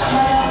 Yeah.